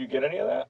you get any of that?